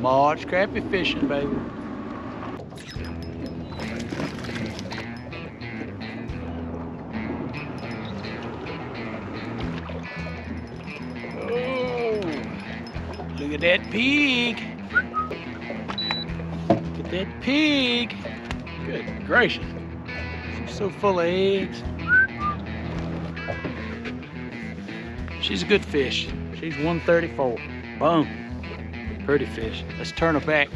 March crappie fishing, baby. Look at that pig. Look at that pig. Good gracious. She's so full of eggs. She's a good fish. She's 134. Boom. Pretty fish. Let's turn her back.